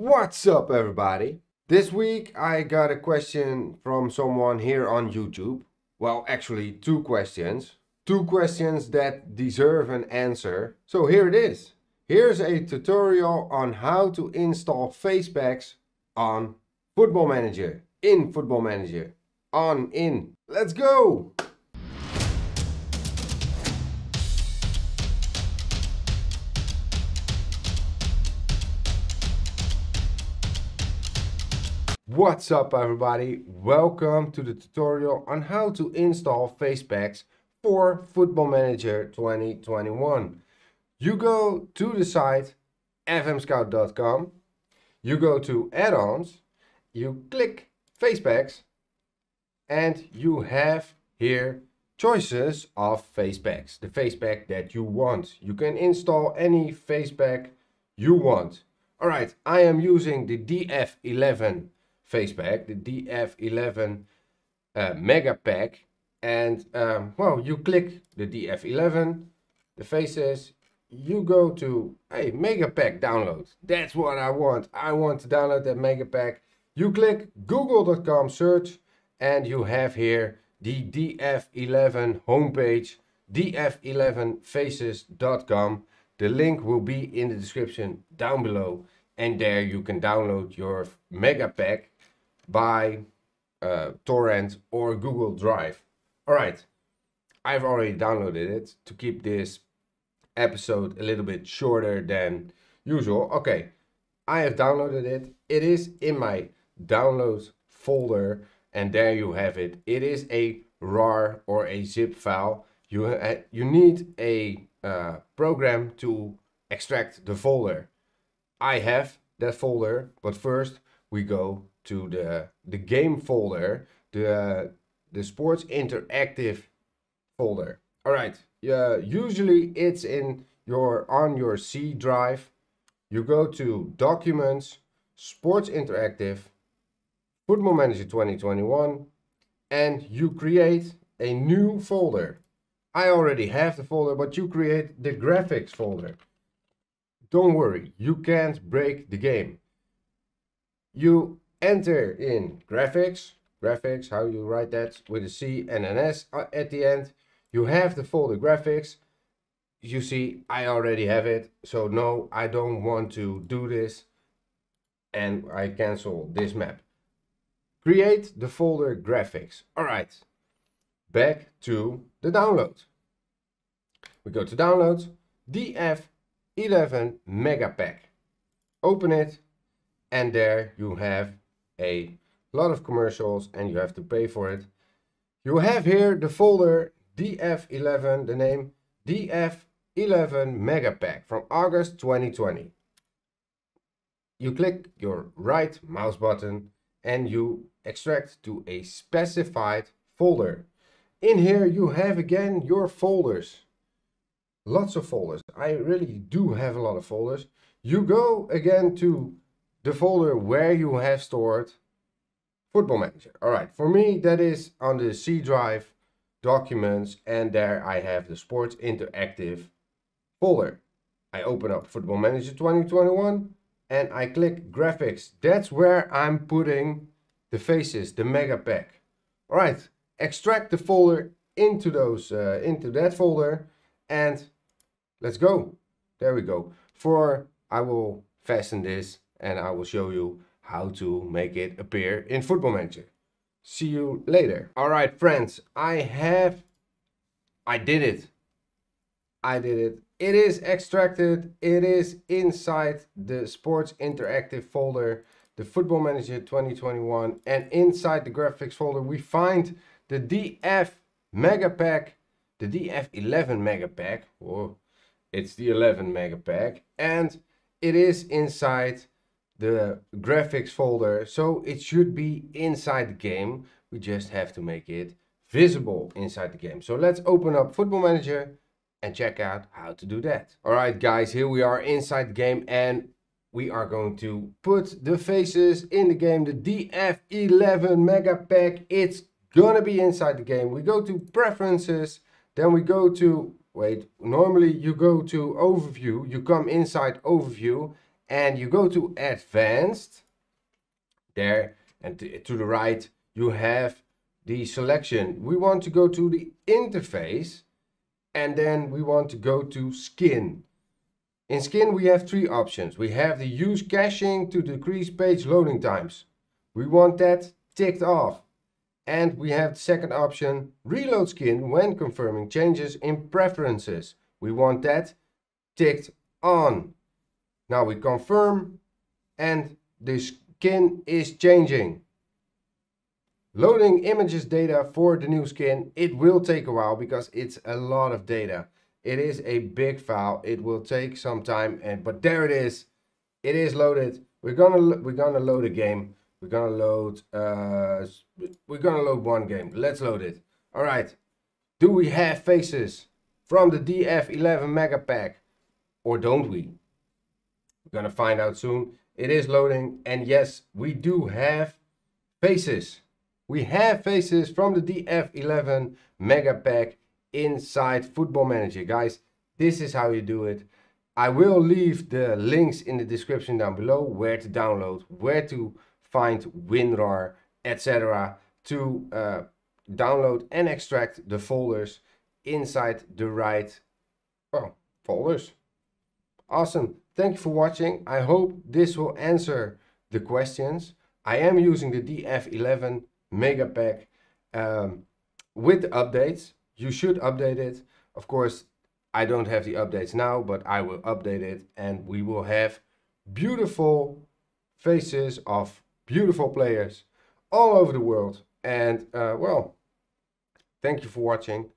What's up everybody? This week I got a question from someone here on YouTube. Well, actually two questions. Two questions that deserve an answer. So here it is. Here's a tutorial on how to install face packs on Football Manager. In Football Manager. On, in. Let's go! What's up everybody? Welcome to the tutorial on how to install face packs for Football Manager 2021. You go to the site fmscout.com, you go to add-ons, you click face packs and you have here choices of face packs. The face pack that you want. You can install any face pack you want. Alright, I am using the DF11 face pack, the DF11 uh, Mega Pack. And um, well, you click the DF11, the faces, you go to a Mega Pack download. That's what I want. I want to download that Mega Pack. You click google.com search and you have here the DF11 homepage, df11faces.com. The link will be in the description down below and there you can download your Mega Pack by uh, torrent or Google Drive. Alright, I've already downloaded it to keep this episode a little bit shorter than usual. Okay, I have downloaded it. It is in my downloads folder and there you have it. It is a RAR or a zip file. You, uh, you need a uh, program to extract the folder. I have that folder, but first we go to the, the game folder, the, the sports interactive folder. All right, yeah, usually it's in your on your C drive. You go to Documents, Sports Interactive, Football Manager 2021, and you create a new folder. I already have the folder, but you create the graphics folder. Don't worry, you can't break the game. You enter in graphics, graphics, how you write that with a C and an S uh, at the end. You have the folder graphics. You see, I already have it. So no, I don't want to do this. And I cancel this map. Create the folder graphics. All right, back to the download. We go to downloads, DF11 Megapack. Open it, and there you have a lot of commercials and you have to pay for it. You have here the folder DF11, the name DF11 Mega Pack from August 2020. You click your right mouse button and you extract to a specified folder. In here you have again your folders. Lots of folders. I really do have a lot of folders. You go again to the folder where you have stored Football Manager. All right, for me, that is on the C drive, documents, and there I have the Sports Interactive folder. I open up Football Manager 2021 and I click graphics. That's where I'm putting the faces, the mega pack. All right, extract the folder into those, uh, into that folder and let's go. There we go. For I will fasten this and I will show you how to make it appear in Football Manager. See you later. Alright friends, I have, I did it. I did it. It is extracted. It is inside the Sports Interactive folder, the Football Manager 2021. And inside the graphics folder, we find the DF Mega Pack, the DF11 Mega Pack. Oh, it's the 11 Mega Pack. And it is inside the graphics folder. So it should be inside the game. We just have to make it visible inside the game. So let's open up football manager and check out how to do that. All right guys here we are inside the game and we are going to put the faces in the game the df11 mega pack. It's gonna be inside the game. We go to preferences then we go to wait normally you go to overview. You come inside overview and you go to advanced there and to the right you have the selection. We want to go to the interface and then we want to go to skin. In skin we have three options. We have the use caching to decrease page loading times. We want that ticked off. And we have the second option, reload skin when confirming changes in preferences. We want that ticked on. Now we confirm and the skin is changing. Loading images data for the new skin, it will take a while because it's a lot of data. It is a big file. It will take some time, and but there it is. It is loaded. We're gonna we're gonna load a game. We're gonna load uh we're gonna load one game. Let's load it. All right. Do we have faces from the DF11 Mega Pack, or don't we? We're gonna find out soon. It is loading, and yes, we do have faces we have faces from the DF11 Mega Pack inside Football Manager. Guys, this is how you do it. I will leave the links in the description down below where to download, where to find WinRAR, etc. to uh, download and extract the folders inside the right well, folders. Awesome. Thank you for watching. I hope this will answer the questions. I am using the DF11 mega pack um, with the updates. You should update it. Of course, I don't have the updates now, but I will update it and we will have beautiful faces of beautiful players all over the world. And uh, well, thank you for watching.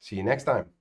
See you next time.